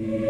Yeah.